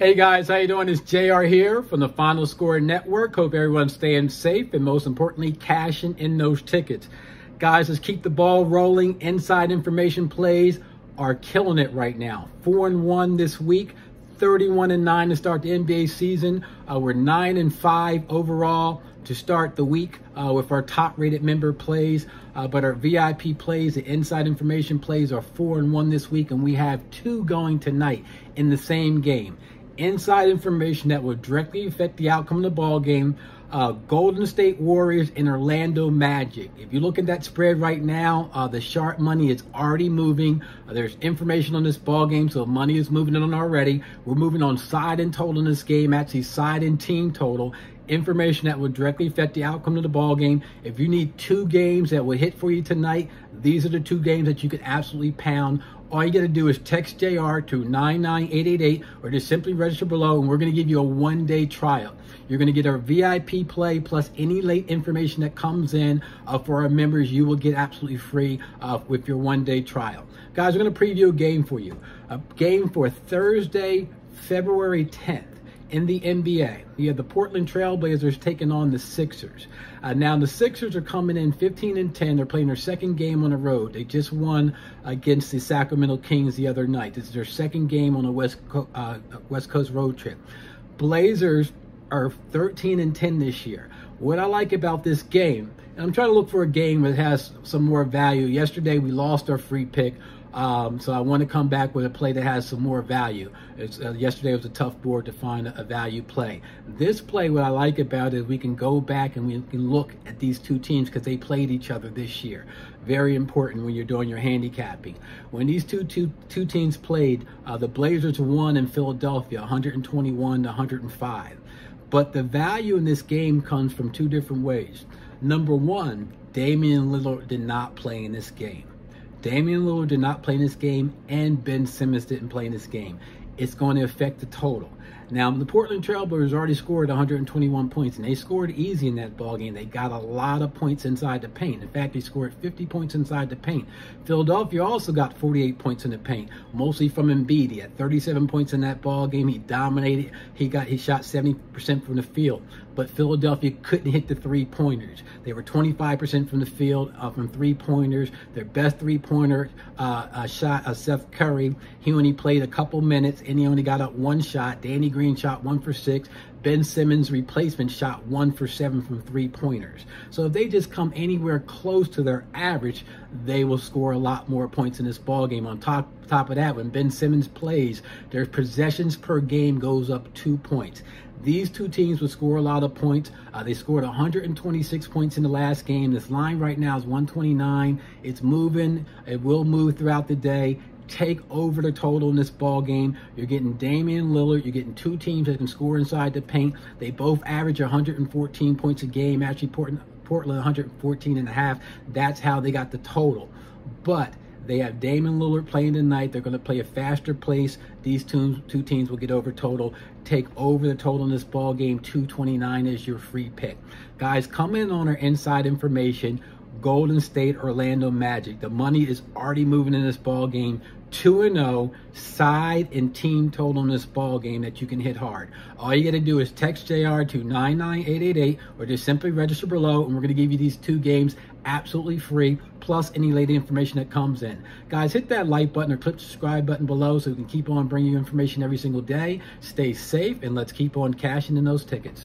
Hey guys, how you doing? It's JR here from the Final Score Network. Hope everyone's staying safe and most importantly, cashing in those tickets. Guys, let's keep the ball rolling. Inside information plays are killing it right now. Four and one this week, 31 and nine to start the NBA season. Uh, we're nine and five overall to start the week uh, with our top rated member plays. Uh, but our VIP plays, the inside information plays are four and one this week, and we have two going tonight in the same game inside information that will directly affect the outcome of the ball game. Uh, Golden State Warriors and Orlando Magic. If you look at that spread right now, uh, the sharp money is already moving. Uh, there's information on this ball game, so money is moving on already. We're moving on side and total in this game, actually side and team total. Information that will directly affect the outcome of the ball game. If you need two games that will hit for you tonight, these are the two games that you can absolutely pound all you got to do is text JR to 99888 or just simply register below and we're going to give you a one day trial. You're going to get our VIP play plus any late information that comes in uh, for our members. You will get absolutely free uh, with your one day trial. Guys, we're going to preview a game for you. A game for Thursday, February 10th in the NBA. You have the Portland Trailblazers taking on the Sixers. Uh, now the Sixers are coming in 15 and 10. They're playing their second game on the road. They just won against the Sacramento Kings the other night. This is their second game on a West Co- uh, West Coast road trip. Blazers are 13 and 10 this year. What I like about this game, and I'm trying to look for a game that has some more value. Yesterday we lost our free pick um, so I want to come back with a play that has some more value. Uh, yesterday was a tough board to find a, value play. This play, what I like about it is we can go back and we can look at these two teams because they played each other this year. Very important when you're doing your handicapping. When these two two, two teams played, uh, the Blazers won in Philadelphia 121 to 105. But the value in this game comes from two different ways. Number one, Damian Lillard did not play in this game. Damian Lillard did not play in this game, and Ben Simmons didn't play in this game. It's going to affect the total. Now, the Portland Trailblazers already scored 121 points, and they scored easy in that ball game. They got a lot of points inside the paint. In fact, they scored 50 points inside the paint. Philadelphia also got 48 points in the paint, mostly from Embiid. He had 37 points in that ball game. He dominated. He got he shot 70% from the field, but Philadelphia couldn't hit the three pointers. They were 25% from the field uh, from three pointers. Their best three pointer uh, uh, shot, uh, Seth Curry. He only played a couple minutes and he only got up one shot. Danny Green shot one for six. Ben Simmons' replacement shot one for seven from three pointers. So if they just come anywhere close to their average, they will score a lot more points in this ball game. On top top of that, when Ben Simmons plays, their possessions per game goes up two points. These two teams would score a lot of points. Uh, they scored 126 points in the last game. This line right now is 129. It's moving. It will move throughout the day take over the total in this ball game. You're getting Damian Lillard. You're getting two teams that can score inside the paint. They both average 114 points a game. Actually, Portland, Portland 114 and a half. That's how they got the total. But they have Damian Lillard playing tonight. They're going to play a faster pace. These two, two teams will get over total. Take over the total in this ball game. 229 is your free pick. Guys, come in on our inside information. Golden State Orlando Magic. The money is already moving in this ball game. 2 and 0 side and team total in this ball game that you can hit hard. All you got to do is text JR to 99888 or just simply register below and we're going to give you these two games absolutely free plus any late information that comes in. Guys, hit that like button or click the subscribe button below so we can keep on bringing you information every single day. Stay safe and let's keep on cashing in those tickets.